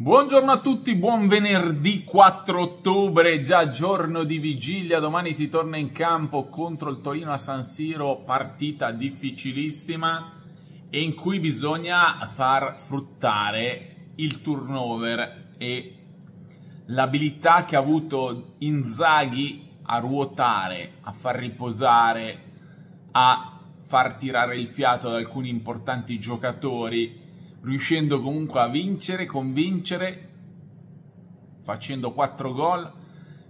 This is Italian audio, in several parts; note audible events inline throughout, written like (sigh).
Buongiorno a tutti, buon venerdì 4 ottobre, già giorno di vigilia, domani si torna in campo contro il Torino a San Siro, partita difficilissima e in cui bisogna far fruttare il turnover e l'abilità che ha avuto Inzaghi a ruotare, a far riposare, a far tirare il fiato ad alcuni importanti giocatori riuscendo comunque a vincere, convincere, facendo 4 gol,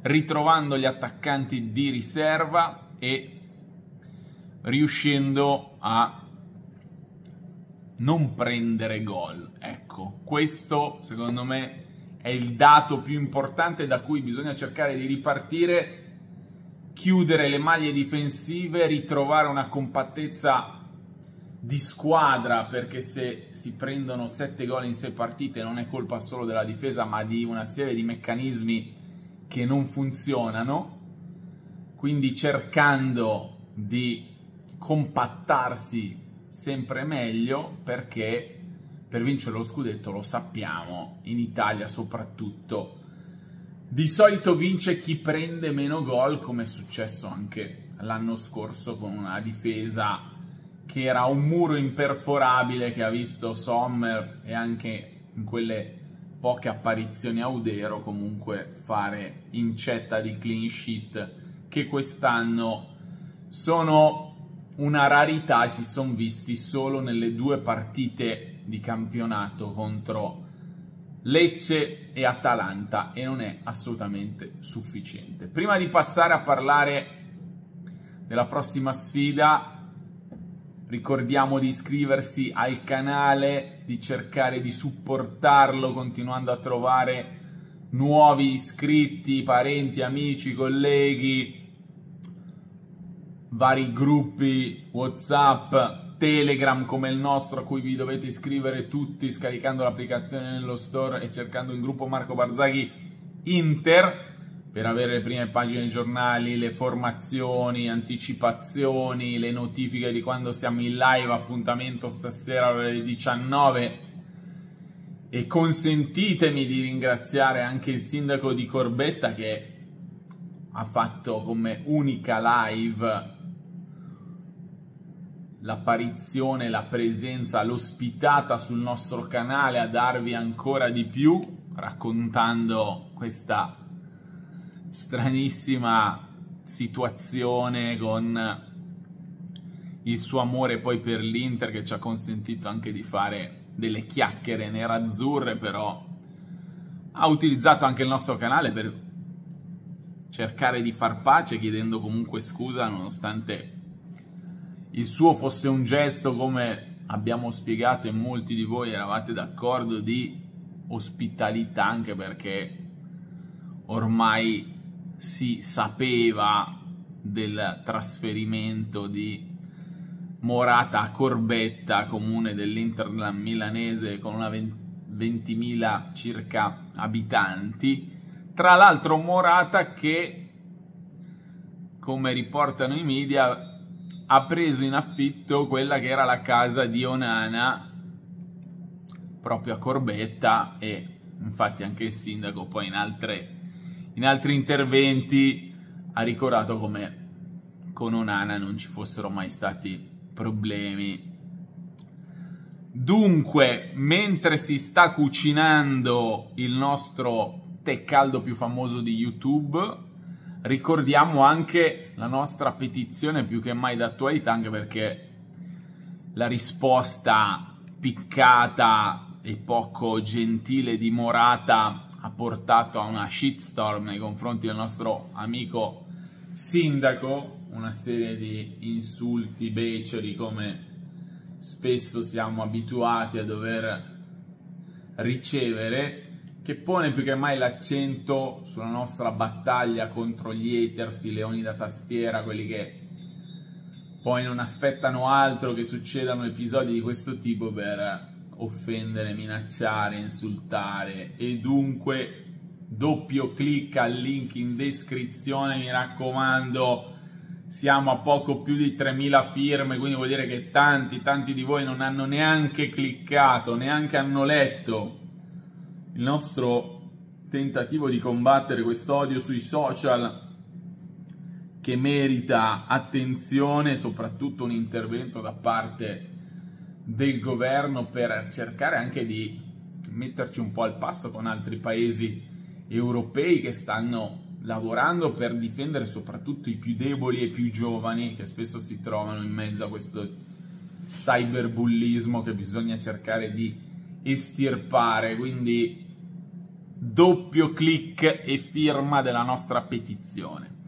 ritrovando gli attaccanti di riserva e riuscendo a non prendere gol. Ecco, questo secondo me è il dato più importante da cui bisogna cercare di ripartire, chiudere le maglie difensive, ritrovare una compattezza di squadra perché se si prendono 7 gol in 6 partite non è colpa solo della difesa ma di una serie di meccanismi che non funzionano. Quindi cercando di compattarsi sempre meglio perché per vincere lo scudetto lo sappiamo in Italia soprattutto. Di solito vince chi prende meno gol come è successo anche l'anno scorso con una difesa che era un muro imperforabile che ha visto Sommer e anche in quelle poche apparizioni a Udero comunque fare incetta di clean sheet che quest'anno sono una rarità e si sono visti solo nelle due partite di campionato contro Lecce e Atalanta e non è assolutamente sufficiente. Prima di passare a parlare della prossima sfida Ricordiamo di iscriversi al canale, di cercare di supportarlo continuando a trovare nuovi iscritti, parenti, amici, colleghi, vari gruppi WhatsApp, Telegram come il nostro a cui vi dovete iscrivere tutti scaricando l'applicazione nello store e cercando il gruppo Marco Barzaghi Inter per avere le prime pagine dei giornali, le formazioni, anticipazioni, le notifiche di quando siamo in live, appuntamento stasera alle 19 e consentitemi di ringraziare anche il sindaco di Corbetta che ha fatto come unica live l'apparizione, la presenza, l'ospitata sul nostro canale a darvi ancora di più raccontando questa stranissima situazione con il suo amore poi per l'Inter che ci ha consentito anche di fare delle chiacchiere nerazzurre, però ha utilizzato anche il nostro canale per cercare di far pace chiedendo comunque scusa nonostante il suo fosse un gesto come abbiamo spiegato e molti di voi eravate d'accordo di ospitalità anche perché ormai si sapeva del trasferimento di Morata a Corbetta, comune dell'Inter milanese con una 20.000 circa abitanti. Tra l'altro Morata che, come riportano i media, ha preso in affitto quella che era la casa di Onana proprio a Corbetta e infatti anche il sindaco poi in altre in altri interventi ha ricordato come con Onana non ci fossero mai stati problemi. Dunque, mentre si sta cucinando il nostro tè caldo più famoso di YouTube, ricordiamo anche la nostra petizione più che mai d'attualità, anche perché la risposta piccata e poco gentile di Morata ha portato a una shitstorm nei confronti del nostro amico sindaco, una serie di insulti beceri come spesso siamo abituati a dover ricevere, che pone più che mai l'accento sulla nostra battaglia contro gli haters, i leoni da tastiera, quelli che poi non aspettano altro che succedano episodi di questo tipo per offendere, minacciare, insultare e dunque doppio clic al link in descrizione, mi raccomando. Siamo a poco più di 3000 firme, quindi vuol dire che tanti, tanti di voi non hanno neanche cliccato, neanche hanno letto il nostro tentativo di combattere questo odio sui social che merita attenzione, soprattutto un intervento da parte del governo per cercare anche di metterci un po' al passo con altri paesi europei che stanno lavorando per difendere soprattutto i più deboli e i più giovani che spesso si trovano in mezzo a questo cyberbullismo che bisogna cercare di estirpare. Quindi doppio clic e firma della nostra petizione.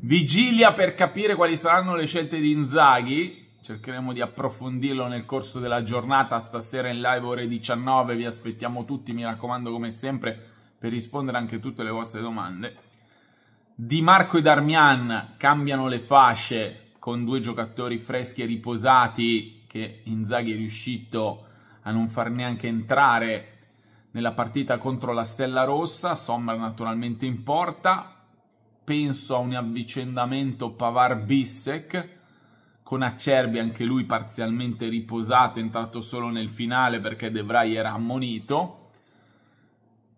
Vigilia per capire quali saranno le scelte di Inzaghi. Cercheremo di approfondirlo nel corso della giornata. Stasera in live ore 19. Vi aspettiamo tutti, mi raccomando, come sempre, per rispondere anche a tutte le vostre domande. Di Marco e Darmian cambiano le fasce con due giocatori freschi e riposati che Inzaghi è riuscito a non far neanche entrare nella partita contro la Stella Rossa, Sommer naturalmente in porta, penso a un avvicendamento Pavar-Bissek, con Acerbi anche lui parzialmente riposato, entrato solo nel finale perché De Vrij era ammonito,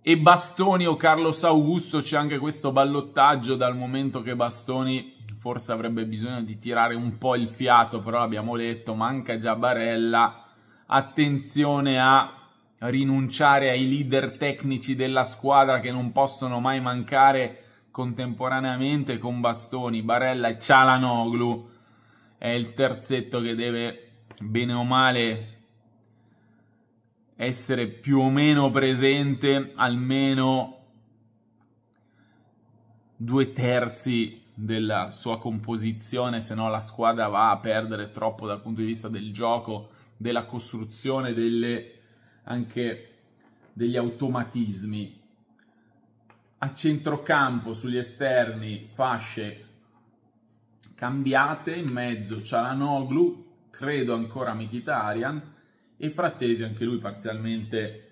e Bastoni o Carlos Augusto c'è anche questo ballottaggio dal momento che Bastoni forse avrebbe bisogno di tirare un po' il fiato, però l'abbiamo detto, manca già Barella, attenzione a rinunciare ai leader tecnici della squadra che non possono mai mancare contemporaneamente con Bastoni, Barella e Cialanoglu. È il terzetto che deve bene o male essere più o meno presente almeno due terzi della sua composizione, se no la squadra va a perdere troppo dal punto di vista del gioco, della costruzione, delle anche degli automatismi. A centrocampo, sugli esterni, fasce cambiate, in mezzo Cialanoglu, credo ancora Mkhitaryan e Frattesi anche lui parzialmente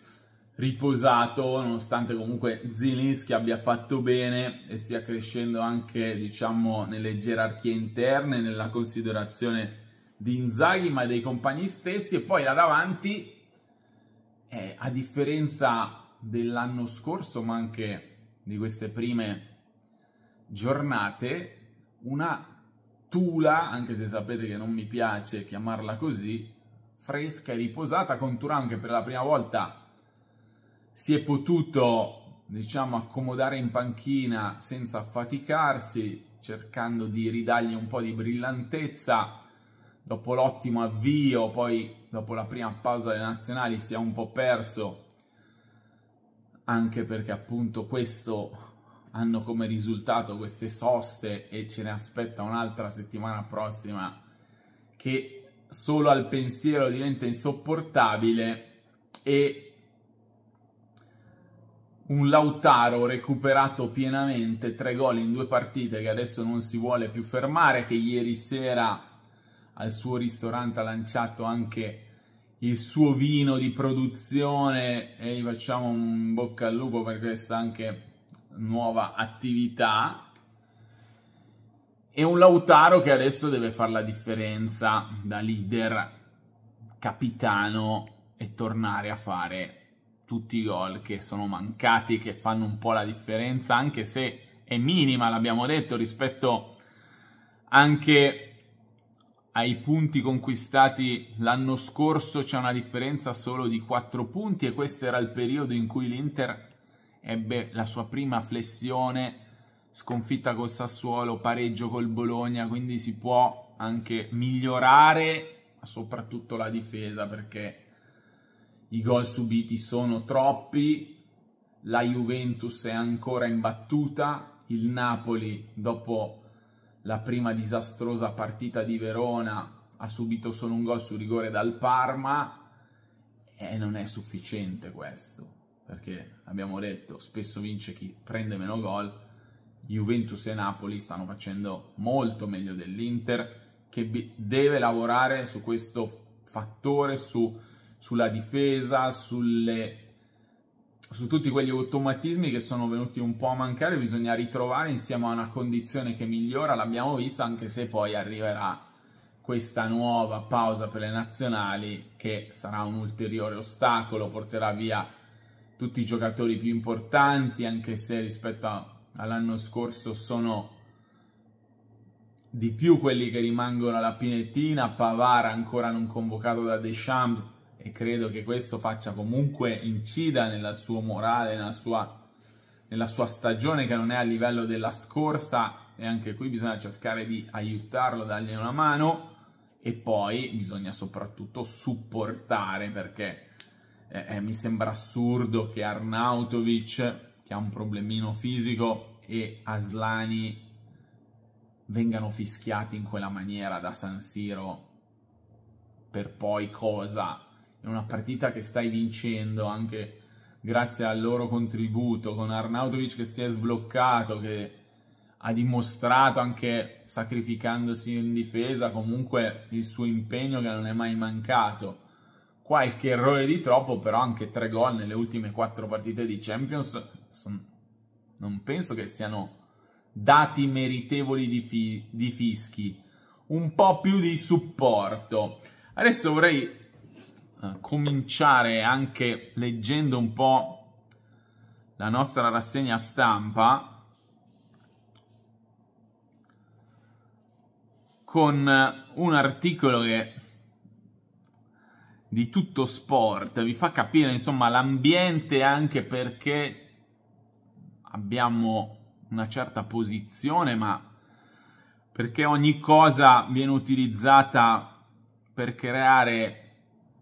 riposato, nonostante comunque Zilinski abbia fatto bene e stia crescendo anche, diciamo, nelle gerarchie interne, nella considerazione di Inzaghi, ma dei compagni stessi. E poi là davanti eh, a differenza dell'anno scorso, ma anche di queste prime giornate, una Tula, anche se sapete che non mi piace chiamarla così, fresca e riposata, con Turan che per la prima volta si è potuto, diciamo, accomodare in panchina senza affaticarsi, cercando di ridargli un po' di brillantezza. Dopo l'ottimo avvio, poi dopo la prima pausa delle nazionali si è un po' perso, anche perché appunto questo hanno come risultato queste soste e ce ne aspetta un'altra settimana prossima che solo al pensiero diventa insopportabile e un Lautaro recuperato pienamente, tre gol in due partite che adesso non si vuole più fermare, che ieri sera al suo ristorante ha lanciato anche il suo vino di produzione e gli facciamo un bocca al lupo per questa anche nuova attività. E un Lautaro che adesso deve fare la differenza da leader capitano e tornare a fare tutti i gol che sono mancati che fanno un po' la differenza anche se è minima l'abbiamo detto rispetto anche ai punti conquistati l'anno scorso c'è una differenza solo di 4 punti e questo era il periodo in cui l'Inter ebbe la sua prima flessione, sconfitta col Sassuolo, pareggio col Bologna, quindi si può anche migliorare, soprattutto la difesa perché i gol subiti sono troppi, la Juventus è ancora imbattuta, il Napoli dopo la prima disastrosa partita di Verona ha subito solo un gol su rigore dal Parma e non è sufficiente questo, perché abbiamo detto spesso vince chi prende meno gol, Juventus e Napoli stanno facendo molto meglio dell'Inter che deve lavorare su questo fattore, su, sulla difesa, sulle su tutti quegli automatismi che sono venuti un po' a mancare, bisogna ritrovare insieme a una condizione che migliora, l'abbiamo visto anche se poi arriverà questa nuova pausa per le nazionali che sarà un ulteriore ostacolo, porterà via tutti i giocatori più importanti, anche se rispetto all'anno scorso sono di più quelli che rimangono alla pinettina, Pavar ancora non convocato da Deschamps e credo che questo faccia comunque incida nella sua morale, nella sua, nella sua stagione che non è a livello della scorsa. E anche qui bisogna cercare di aiutarlo, dargli una mano. E poi bisogna soprattutto supportare perché eh, eh, mi sembra assurdo che Arnautovic che ha un problemino fisico e Aslani vengano fischiati in quella maniera da San Siro per poi cosa? In una partita che stai vincendo anche grazie al loro contributo con Arnautovic che si è sbloccato che ha dimostrato anche sacrificandosi in difesa comunque il suo impegno che non è mai mancato. Qualche errore di troppo, però anche tre gol nelle ultime quattro partite di Champions son... non penso che siano dati meritevoli di, fi... di fischi. Un po' più di supporto. Adesso vorrei uh, cominciare anche leggendo un po' la nostra rassegna stampa con un articolo che di tutto sport vi fa capire insomma l'ambiente anche perché abbiamo una certa posizione ma perché ogni cosa viene utilizzata per creare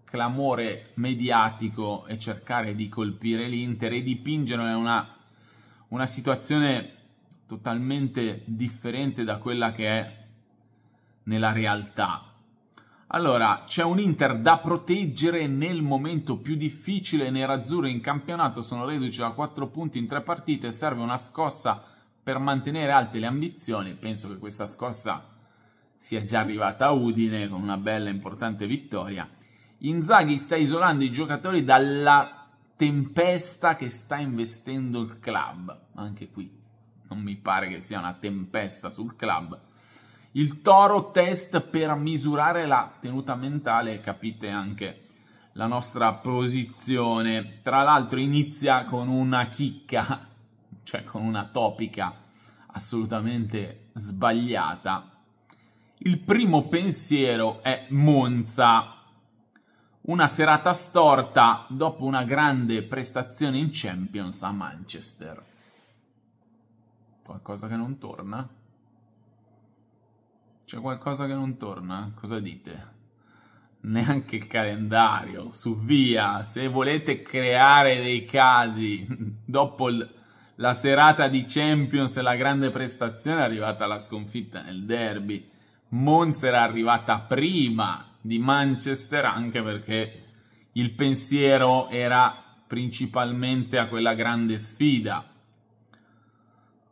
clamore mediatico e cercare di colpire l'Inter e dipingerlo in una, una situazione totalmente differente da quella che è nella realtà. Allora, c'è un Inter da proteggere nel momento più difficile. Nerazzurri in campionato sono reduci da 4 punti in 3 partite. Serve una scossa per mantenere alte le ambizioni. Penso che questa scossa sia già arrivata a Udine con una bella e importante vittoria. Inzaghi sta isolando i giocatori dalla tempesta che sta investendo il club. Anche qui non mi pare che sia una tempesta sul club il toro test per misurare la tenuta mentale, capite anche la nostra posizione. Tra l'altro inizia con una chicca, cioè con una topica assolutamente sbagliata. Il primo pensiero è Monza. Una serata storta dopo una grande prestazione in Champions a Manchester. Qualcosa che non torna? C'è qualcosa che non torna? Cosa dite? Neanche il calendario, su via, se volete creare dei casi (laughs) dopo l- la serata di Champions e la grande prestazione è arrivata la sconfitta nel derby. Monza era arrivata prima di Manchester anche perché il pensiero era principalmente a quella grande sfida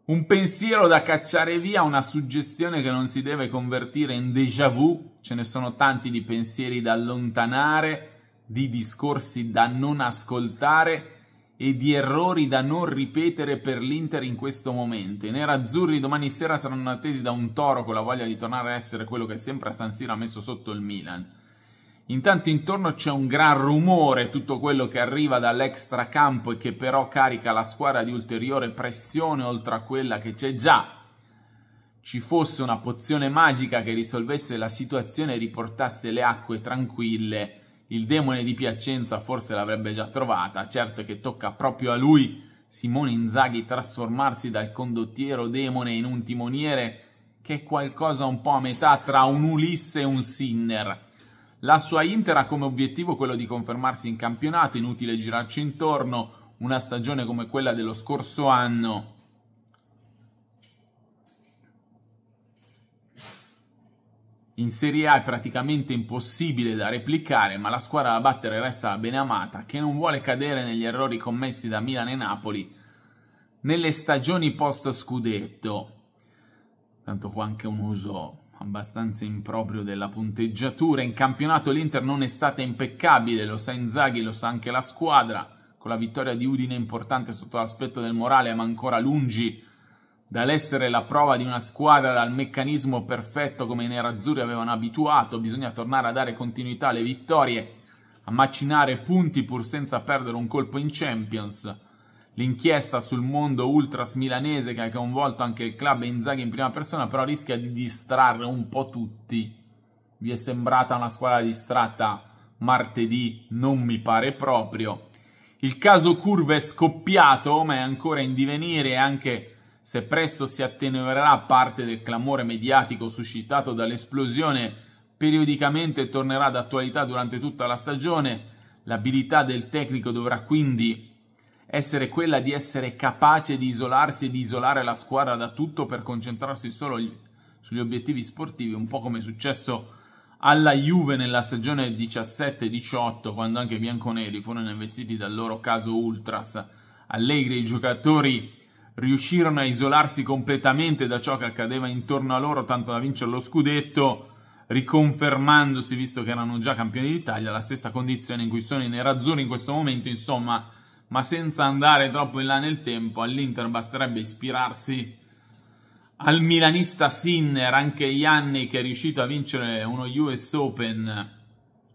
un pensiero da cacciare via, una suggestione che non si deve convertire in déjà vu, ce ne sono tanti di pensieri da allontanare, di discorsi da non ascoltare e di errori da non ripetere per l'Inter in questo momento. I nerazzurri domani sera saranno attesi da un toro con la voglia di tornare a essere quello che sempre a San Siro ha messo sotto il Milan. Intanto intorno c'è un gran rumore, tutto quello che arriva dall'extracampo e che però carica la squadra di ulteriore pressione oltre a quella che c'è già. Ci fosse una pozione magica che risolvesse la situazione e riportasse le acque tranquille, il demone di Piacenza forse l'avrebbe già trovata, certo che tocca proprio a lui, Simone Inzaghi, trasformarsi dal condottiero demone in un timoniere che è qualcosa un po' a metà tra un Ulisse e un Sinner la sua Inter ha come obiettivo quello di confermarsi in campionato, inutile girarci intorno, una stagione come quella dello scorso anno. In Serie A è praticamente impossibile da replicare, ma la squadra da battere resta la Beneamata, che non vuole cadere negli errori commessi da Milan e Napoli nelle stagioni post scudetto. Tanto qua anche un uso abbastanza improprio della punteggiatura. In campionato l'Inter non è stata impeccabile, lo sa Inzaghi, lo sa anche la squadra. Con la vittoria di Udine importante sotto l'aspetto del morale, ma ancora lungi dall'essere la prova di una squadra dal meccanismo perfetto come i nerazzurri avevano abituato. Bisogna tornare a dare continuità alle vittorie, a macinare punti pur senza perdere un colpo in Champions. L'inchiesta sul mondo ultras milanese che ha coinvolto anche il club e Inzaghi in prima persona, però rischia di distrarre un po' tutti. Vi è sembrata una squadra distratta martedì? Non mi pare proprio. Il caso Curve è scoppiato, ma è ancora in divenire anche se presto si attenuerà parte del clamore mediatico suscitato dall'esplosione periodicamente tornerà d'attualità durante tutta la stagione. L'abilità del tecnico dovrà quindi essere quella di essere capace di isolarsi e di isolare la squadra da tutto per concentrarsi solo sugli obiettivi sportivi, un po' come è successo alla Juve nella stagione 17-18, quando anche i bianconeri furono investiti dal loro caso Ultras. Allegri i giocatori riuscirono a isolarsi completamente da ciò che accadeva intorno a loro, tanto da vincere lo scudetto riconfermandosi, visto che erano già campioni d'Italia, la stessa condizione in cui sono i nerazzurri in questo momento, insomma, ma senza andare troppo in là nel tempo, all'Inter basterebbe ispirarsi al milanista Sinner, anche Ianni che è riuscito a vincere uno US Open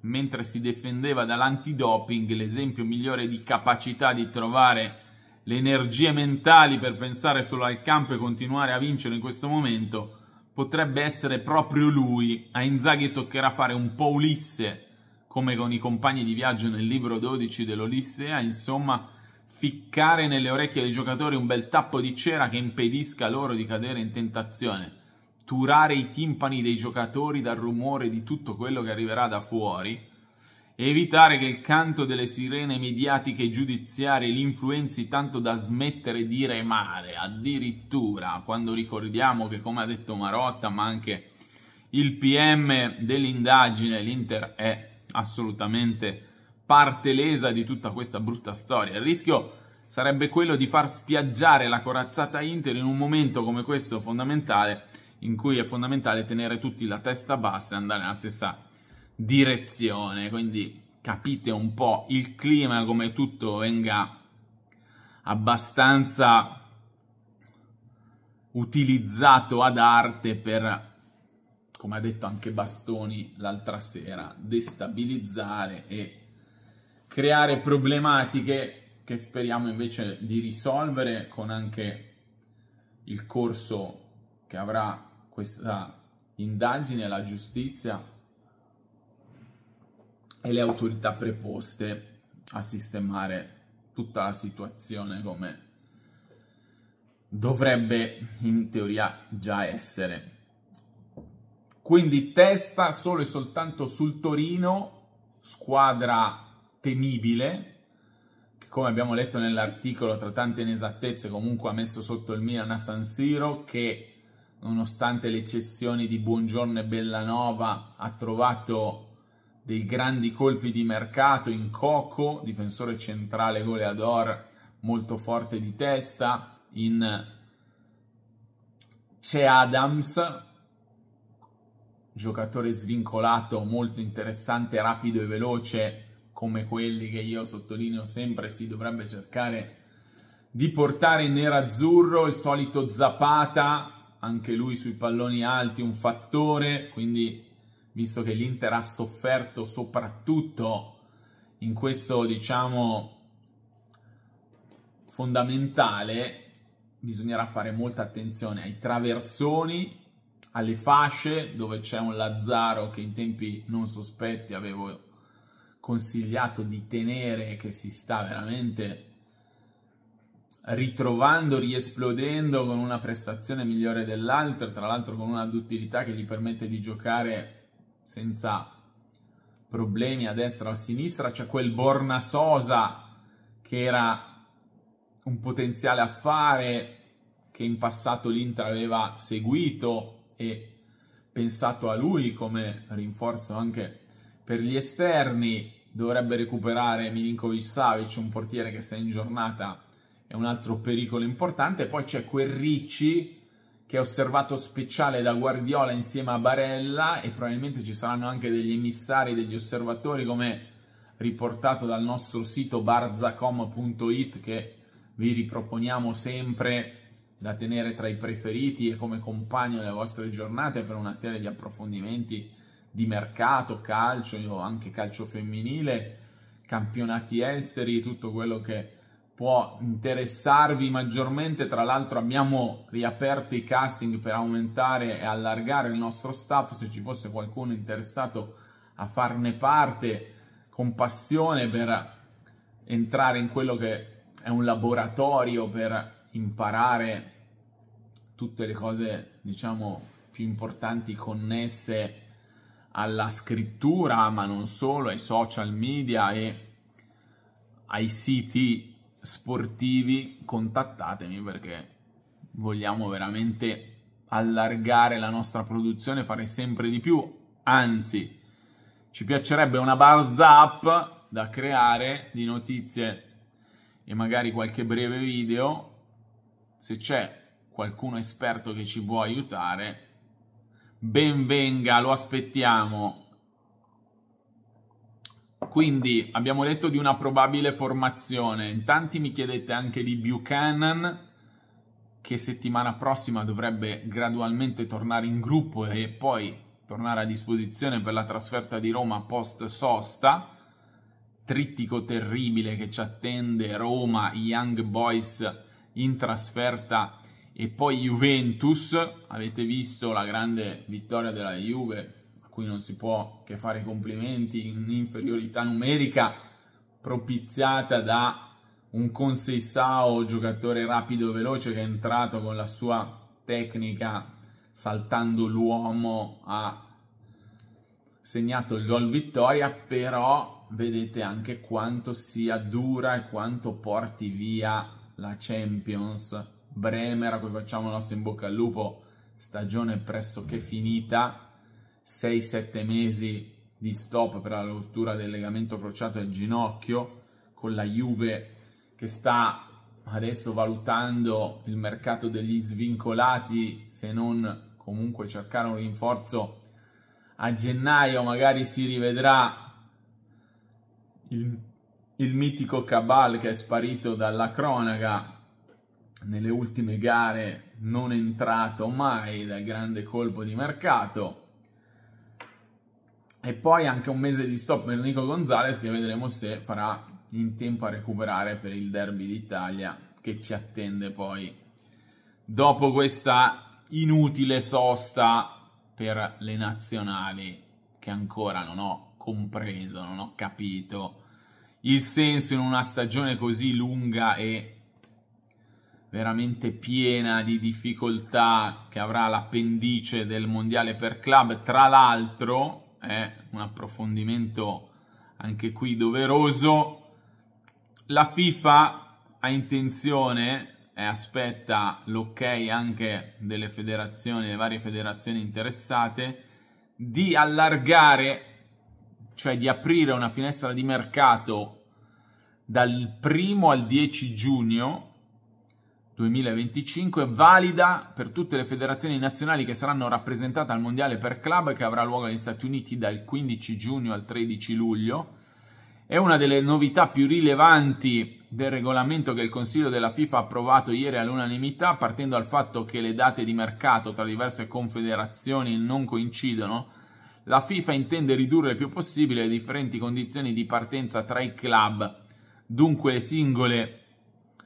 mentre si difendeva dall'antidoping, l'esempio migliore di capacità di trovare le energie mentali per pensare solo al campo e continuare a vincere in questo momento potrebbe essere proprio lui. A Inzaghi toccherà fare un po' Ulisse, come con i compagni di viaggio nel libro 12 dell'Olissea, insomma, ficcare nelle orecchie dei giocatori un bel tappo di cera che impedisca loro di cadere in tentazione, turare i timpani dei giocatori dal rumore di tutto quello che arriverà da fuori. E evitare che il canto delle sirene mediatiche e giudiziarie li influenzi tanto da smettere di remare, addirittura quando ricordiamo che, come ha detto Marotta, ma anche il PM dell'indagine, l'Inter è assolutamente parte lesa di tutta questa brutta storia. Il rischio sarebbe quello di far spiaggiare la corazzata Inter in un momento come questo fondamentale, in cui è fondamentale tenere tutti la testa bassa e andare nella stessa direzione, quindi capite un po' il clima, come tutto venga abbastanza utilizzato ad arte per, come ha detto anche Bastoni l'altra sera, destabilizzare e creare problematiche che speriamo invece di risolvere con anche il corso che avrà questa indagine, la giustizia e le autorità preposte a sistemare tutta la situazione come dovrebbe in teoria già essere. Quindi testa solo e soltanto sul Torino, squadra temibile, che come abbiamo letto nell'articolo tra tante inesattezze comunque ha messo sotto il Milan a San Siro, che nonostante le cessioni di Buongiorno e Bellanova ha trovato dei grandi colpi di mercato in Coco, difensore centrale goleador molto forte di testa, in c'è Adams, giocatore svincolato molto interessante, rapido e veloce, come quelli che io sottolineo sempre, si dovrebbe cercare di portare nerazzurro, il solito Zapata, anche lui sui palloni alti, un fattore, quindi visto che l'Inter ha sofferto soprattutto in questo, diciamo, fondamentale, bisognerà fare molta attenzione ai traversoni, alle fasce dove c'è un Lazzaro che in tempi non sospetti avevo consigliato di tenere che si sta veramente ritrovando, riesplodendo con una prestazione migliore dell'altro, tra l'altro con una duttilità che gli permette di giocare senza problemi a destra o a sinistra, c'è quel Borna Sosa che era un potenziale affare che in passato l'Inter aveva seguito e pensato a lui come rinforzo anche per gli esterni, dovrebbe recuperare Milinkovic Savic, un portiere che se in giornata è un altro pericolo importante, poi c'è quel Ricci che è osservato speciale da Guardiola insieme a Barella e probabilmente ci saranno anche degli emissari, degli osservatori come riportato dal nostro sito barzacom.it che vi riproponiamo sempre da tenere tra i preferiti e come compagno delle vostre giornate per una serie di approfondimenti di mercato, calcio, anche calcio femminile campionati esteri, tutto quello che può interessarvi maggiormente. Tra l'altro abbiamo riaperto i casting per aumentare e allargare il nostro staff, se ci fosse qualcuno interessato a farne parte con passione per entrare in quello che è un laboratorio per imparare tutte le cose, diciamo, più importanti connesse alla scrittura, ma non solo, ai social media e ai siti sportivi, contattatemi perché vogliamo veramente allargare la nostra produzione, fare sempre di più. Anzi, ci piacerebbe una barza da creare di notizie e magari qualche breve video. Se c'è qualcuno esperto che ci può aiutare, ben venga, lo aspettiamo. Quindi abbiamo detto di una probabile formazione. In tanti mi chiedete anche di Buchanan, che settimana prossima dovrebbe gradualmente tornare in gruppo e poi tornare a disposizione per la trasferta di Roma post sosta. Trittico terribile che ci attende Roma, Young Boys in trasferta e poi Juventus, avete visto la grande vittoria della Juve, a cui non si può che fare complimenti, in inferiorità numerica propiziata da un Conseisao, giocatore rapido e veloce che è entrato con la sua tecnica saltando l'uomo ha segnato il gol vittoria, però vedete anche quanto sia dura e quanto porti via la Champions. Bremer, a cui facciamo il nostro in bocca al lupo, stagione pressoché finita, 6-7 mesi di stop per la rottura del legamento crociato del ginocchio, con la Juve che sta adesso valutando il mercato degli svincolati, se non comunque cercare un rinforzo. A gennaio, magari si rivedrà il, il mitico Cabal che è sparito dalla cronaca nelle ultime gare non entrato mai dal grande colpo di mercato. E poi anche un mese di stop per Nico Gonzalez che vedremo se farà in tempo a recuperare per il derby d'Italia che ci attende poi dopo questa inutile sosta per le nazionali che ancora non ho compreso, non ho capito il senso in una stagione così lunga e veramente piena di difficoltà che avrà l'appendice del mondiale per club. Tra l'altro, è un approfondimento anche qui doveroso. La FIFA ha intenzione e aspetta l'ok anche delle federazioni, le varie federazioni interessate, di allargare, cioè di aprire una finestra di mercato dal primo al 10 giugno 2025, valida per tutte le federazioni nazionali che saranno rappresentate al Mondiale per Club che avrà luogo negli Stati Uniti dal 15 giugno al 13 luglio. È una delle novità più rilevanti del regolamento che il Consiglio della FIFA ha approvato ieri all'unanimità, partendo dal fatto che le date di mercato tra diverse confederazioni non coincidono. La FIFA intende ridurre il più possibile le differenti condizioni di partenza tra i club, dunque le singole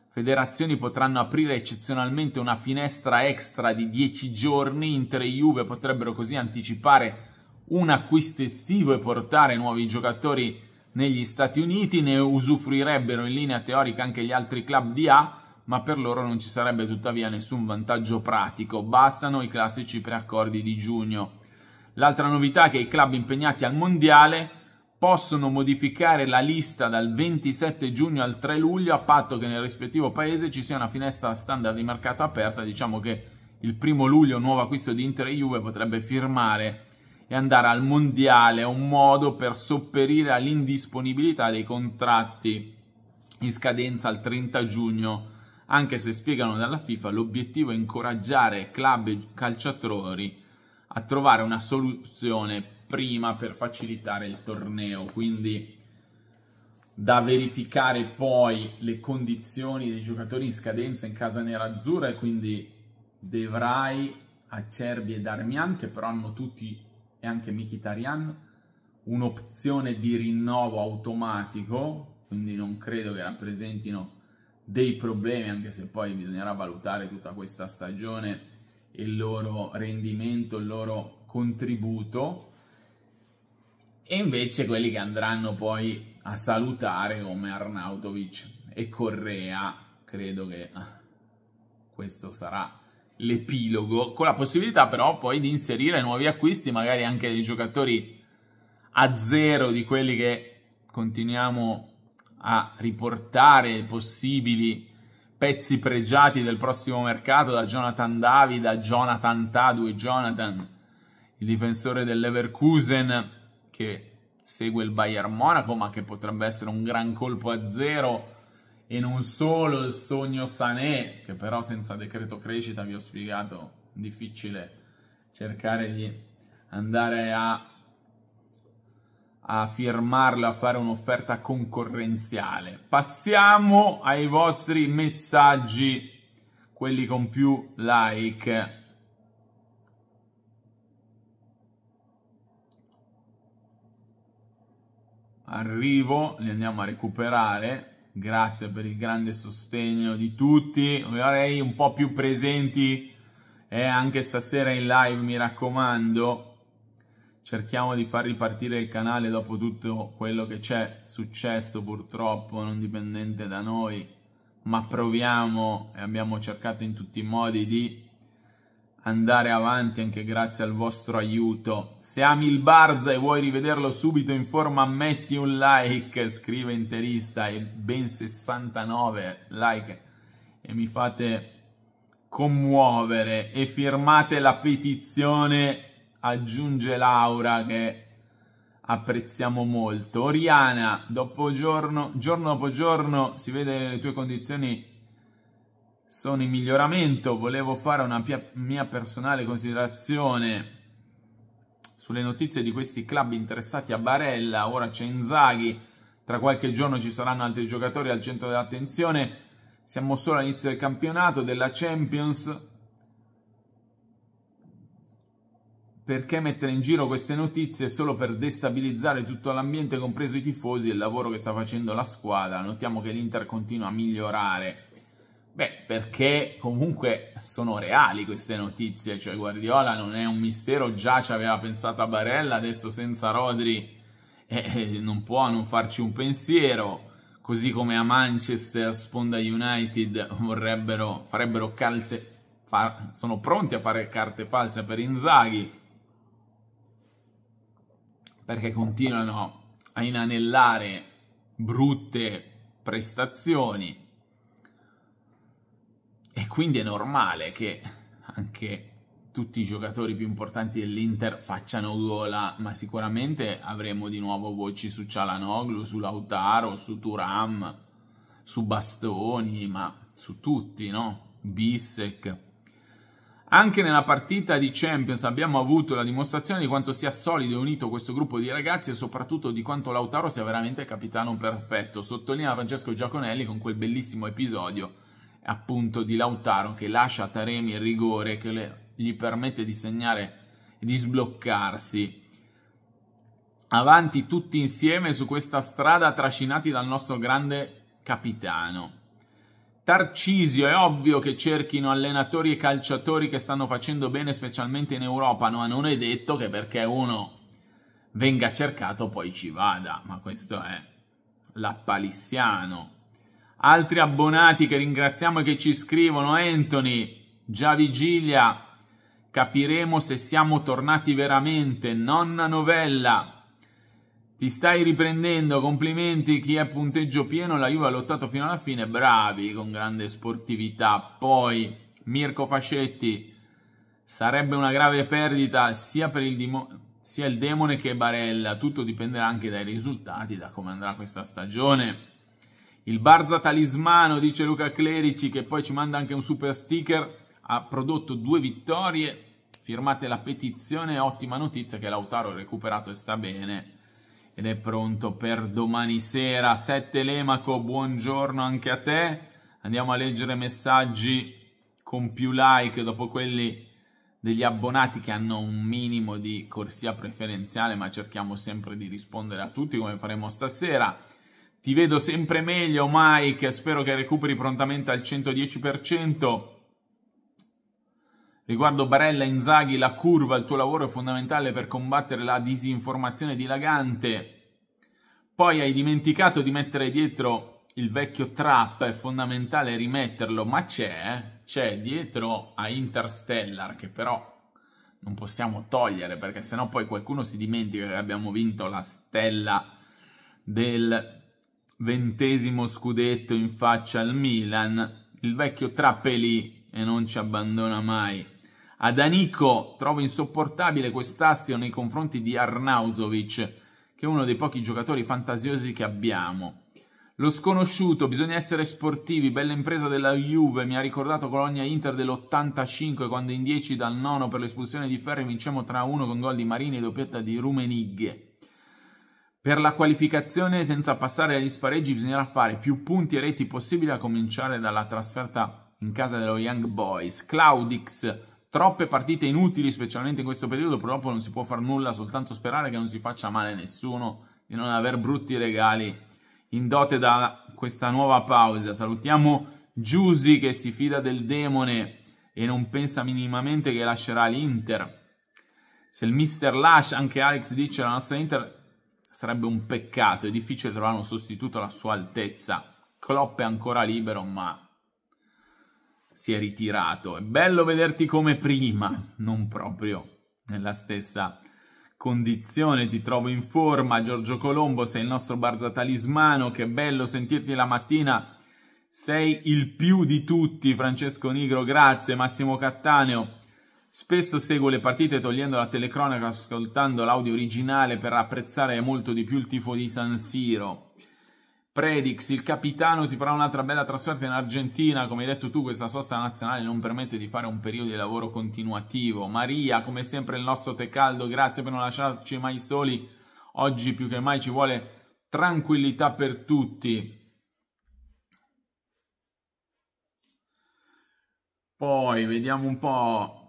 federazioni potranno aprire eccezionalmente una finestra extra di 10 giorni, Inter e Juve potrebbero così anticipare un acquisto estivo e portare nuovi giocatori negli Stati Uniti, ne usufruirebbero in linea teorica anche gli altri club di A, ma per loro non ci sarebbe tuttavia nessun vantaggio pratico, bastano i classici preaccordi di giugno. L'altra novità è che i club impegnati al mondiale possono modificare la lista dal 27 giugno al 3 luglio a patto che nel rispettivo paese ci sia una finestra standard di mercato aperta. Diciamo che il primo luglio nuovo acquisto di Inter e Juve potrebbe firmare e andare al mondiale, è un modo per sopperire all'indisponibilità dei contratti in scadenza al 30 giugno, anche se spiegano dalla FIFA l'obiettivo è incoraggiare club e calciatori a trovare una soluzione prima per facilitare il torneo, quindi da verificare poi le condizioni dei giocatori in scadenza in casa nerazzurra e quindi De Vrij, Acerbi e Darmian che però hanno tutti e anche Mkhitaryan un'opzione di rinnovo automatico, quindi non credo che rappresentino dei problemi, anche se poi bisognerà valutare tutta questa stagione il loro rendimento, il loro contributo. E invece quelli che andranno poi a salutare come Arnautovic e Correa, credo che ah, questo sarà l'epilogo, con la possibilità però poi di inserire nuovi acquisti, magari anche dei giocatori a zero di quelli che continuiamo a riportare possibili pezzi pregiati del prossimo mercato da Jonathan David a Jonathan Tadu e Jonathan, il difensore dell'Everkusen che segue il Bayern Monaco ma che potrebbe essere un gran colpo a zero. E non solo il sogno Sané che però senza decreto crescita vi ho spiegato difficile cercare di andare a a firmarlo, a fare un'offerta concorrenziale. Passiamo ai vostri messaggi, quelli con più like. Arrivo, li andiamo a recuperare. Grazie per il grande sostegno di tutti. Vorrei un po' più presenti eh, anche stasera in live, mi raccomando cerchiamo di far ripartire il canale dopo tutto quello che c'è successo purtroppo non dipendente da noi ma proviamo e abbiamo cercato in tutti i modi di andare avanti anche grazie al vostro aiuto. Se ami il Barza e vuoi rivederlo subito in forma metti un like scrive interista e ben 69 like e mi fate commuovere e firmate la petizione aggiunge Laura che apprezziamo molto. Oriana, dopo giorno, giorno dopo giorno si vede le tue condizioni sono in miglioramento. Volevo fare una mia personale considerazione sulle notizie di questi club interessati a Barella. Ora c'è Inzaghi, tra qualche giorno ci saranno altri giocatori al centro dell'attenzione. Siamo solo all'inizio del campionato, della Champions perché mettere in giro queste notizie solo per destabilizzare tutto l'ambiente, compreso i tifosi e il lavoro che sta facendo la squadra? Notiamo che l'Inter continua a migliorare. Beh, perché comunque sono reali queste notizie, cioè Guardiola non è un mistero, già ci aveva pensato a Barella, adesso senza Rodri eh, non può non farci un pensiero, così come a Manchester, Sponda United vorrebbero, farebbero carte, far, sono pronti a fare carte false per Inzaghi, perché continuano a inanellare brutte prestazioni e quindi è normale che anche tutti i giocatori più importanti dell'Inter facciano gola, ma sicuramente avremo di nuovo voci su Cialanoglu, su Lautaro, su Turam, su Bastoni, ma su tutti, no? Bissek. Anche nella partita di Champions abbiamo avuto la dimostrazione di quanto sia solido e unito questo gruppo di ragazzi e soprattutto di quanto Lautaro sia veramente il capitano perfetto. Sottolinea Francesco Giaconelli con quel bellissimo episodio appunto di Lautaro che lascia a Taremi il rigore che le, gli permette di segnare e di sbloccarsi. Avanti tutti insieme su questa strada trascinati dal nostro grande capitano. Tarcisio, è ovvio che cerchino allenatori e calciatori che stanno facendo bene specialmente in Europa, no? non è detto che perché uno venga cercato poi ci vada, ma questo è l'appalissiano. Altri abbonati che ringraziamo e che ci scrivono, Anthony, già vigilia, capiremo se siamo tornati veramente, nonna novella, ti stai riprendendo, complimenti, chi è punteggio pieno, la Juve ha lottato fino alla fine, bravi, con grande sportività. Poi Mirko Fascetti, sarebbe una grave perdita sia per il, sia il demone che Barella, tutto dipenderà anche dai risultati, da come andrà questa stagione. Il Barza talismano, dice Luca Clerici, che poi ci manda anche un super sticker, ha prodotto due vittorie, firmate la petizione, ottima notizia che Lautaro ha recuperato e sta bene ed è pronto per domani sera. 7 Lemaco, buongiorno anche a te. Andiamo a leggere messaggi con più like dopo quelli degli abbonati che hanno un minimo di corsia preferenziale, ma cerchiamo sempre di rispondere a tutti come faremo stasera. Ti vedo sempre meglio, Mike. Spero che recuperi prontamente al 110%. Riguardo Barella Inzaghi, la curva, il tuo lavoro è fondamentale per combattere la disinformazione dilagante. Poi hai dimenticato di mettere dietro il vecchio trap, è fondamentale rimetterlo, ma c'è, c'è dietro a Interstellar che però non possiamo togliere perché sennò poi qualcuno si dimentica che abbiamo vinto la stella del ventesimo scudetto in faccia al Milan. Il vecchio trap è lì e non ci abbandona mai. Ad Anico trovo insopportabile quest'astio nei confronti di Arnautovic che è uno dei pochi giocatori fantasiosi che abbiamo. Lo sconosciuto, bisogna essere sportivi, bella impresa della Juve, mi ha ricordato Colonia Inter dell'85 quando in 10 dal nono per l'espulsione di Ferri vincemmo 3-1 con gol di Marini e doppietta di Rumenigge. Per la qualificazione senza passare agli spareggi bisognerà fare più punti e reti possibili a cominciare dalla trasferta in casa dello Young Boys. Claudix Troppe partite inutili, specialmente in questo periodo, purtroppo non si può fare nulla, soltanto sperare che non si faccia male nessuno, di non aver brutti regali in dote da questa nuova pausa. Salutiamo Giusy che si fida del demone e non pensa minimamente che lascerà l'Inter. Se il mister lascia, anche Alex dice la nostra Inter sarebbe un peccato, è difficile trovare un sostituto alla sua altezza. Klopp è ancora libero, ma si è ritirato. È bello vederti come prima, non proprio nella stessa condizione. Ti trovo in forma, Giorgio Colombo, sei il nostro Barza talismano. Che bello sentirti la mattina. Sei il più di tutti, Francesco Nigro, grazie. Massimo Cattaneo. Spesso seguo le partite togliendo la telecronaca, ascoltando l'audio originale per apprezzare molto di più il tifo di San Siro. Predix, il capitano si farà un'altra bella trasferta in Argentina, come hai detto tu questa sosta nazionale non permette di fare un periodo di lavoro continuativo. Maria, come sempre il nostro tè caldo, grazie per non lasciarci mai soli, oggi più che mai ci vuole tranquillità per tutti. Poi vediamo un po'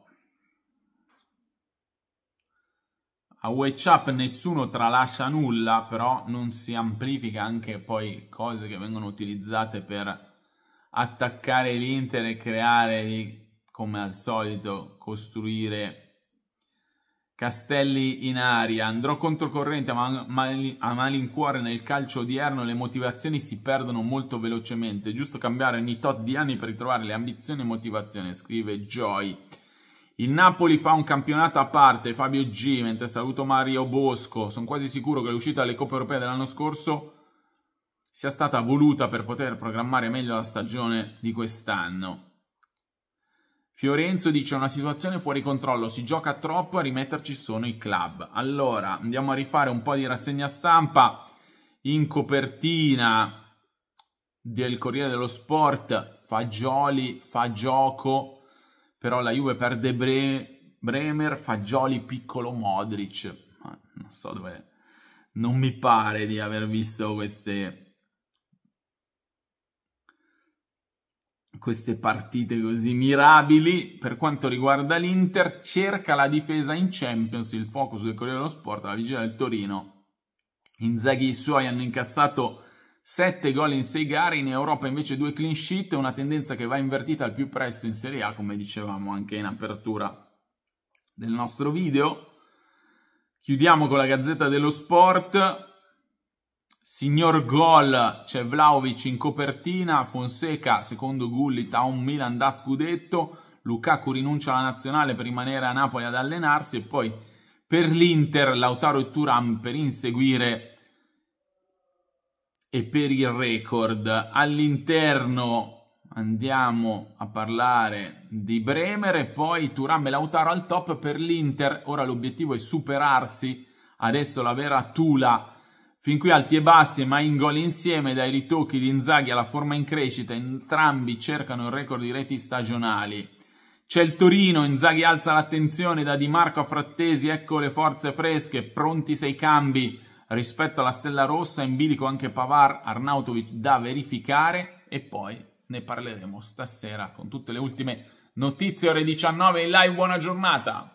A WhatsApp nessuno tralascia nulla, però non si amplifica anche poi cose che vengono utilizzate per attaccare l'Inter e creare, come al solito, costruire castelli in aria. Andrò controcorrente a, mal- a malincuore nel calcio odierno, le motivazioni si perdono molto velocemente. È giusto cambiare ogni tot di anni per ritrovare le ambizioni e motivazioni, scrive Joy. Il Napoli fa un campionato a parte, Fabio G, mentre saluto Mario Bosco. Sono quasi sicuro che l'uscita alle Coppe Europee dell'anno scorso sia stata voluta per poter programmare meglio la stagione di quest'anno. Fiorenzo dice una situazione fuori controllo, si gioca troppo, a rimetterci sono i club. Allora, andiamo a rifare un po' di rassegna stampa. In copertina del Corriere dello Sport, Fagioli fa gioco però la Juve perde Bre- Bremer, Fagioli, piccolo Modric. Ma non so dove... Non mi pare di aver visto queste... queste partite così mirabili. Per quanto riguarda l'Inter, cerca la difesa in Champions, il focus del Corriere dello Sport, la vigilia del Torino. Inzaghi e i suoi hanno incassato 7 gol in 6 gare, in Europa invece 2 clean sheet, una tendenza che va invertita al più presto in Serie A, come dicevamo anche in apertura del nostro video. Chiudiamo con la Gazzetta dello Sport. Signor gol, c'è Vlaovic in copertina, Fonseca secondo Gullit a un Milan da scudetto, Lukaku rinuncia alla nazionale per rimanere a Napoli ad allenarsi e poi per l'Inter Lautaro e Turam per inseguire e per il record. All'interno andiamo a parlare di Bremer e poi Turam e Lautaro al top per l'Inter. Ora l'obiettivo è superarsi. Adesso la vera Tula fin qui alti e bassi ma in gol insieme dai ritocchi di Inzaghi alla forma in crescita. Entrambi cercano il record di reti stagionali. C'è il Torino, Inzaghi alza l'attenzione da Di Marco a Frattesi, ecco le forze fresche, pronti sei cambi rispetto alla Stella Rossa, in bilico anche Pavar, Arnautovic da verificare e poi ne parleremo stasera con tutte le ultime Notizie ore 19 in live, buona giornata.